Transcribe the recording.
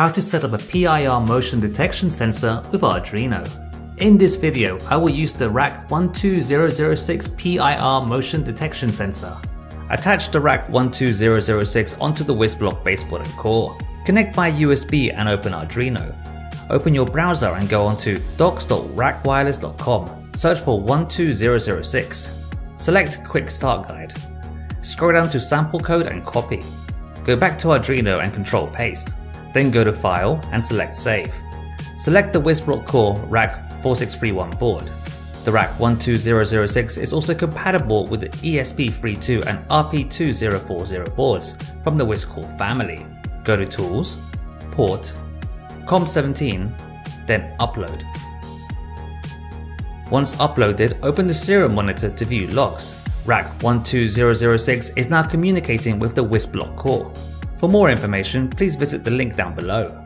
how to set up a PIR motion detection sensor with Arduino. In this video, I will use the RAK12006 PIR motion detection sensor. Attach the RAK12006 onto the WISBlock baseboard and core. Connect by USB and open Arduino. Open your browser and go onto docs.rakwireless.com. Search for 12006. Select Quick Start Guide. Scroll down to sample code and copy. Go back to Arduino and control paste. Then go to File and select Save. Select the WISBlock Core RAK4631 board. The RAK12006 is also compatible with the ESP32 and RP2040 boards from the WISCore family. Go to Tools, Port, COM17, then Upload. Once uploaded, open the serial monitor to view logs. RAK12006 is now communicating with the WISBlock core. For more information, please visit the link down below.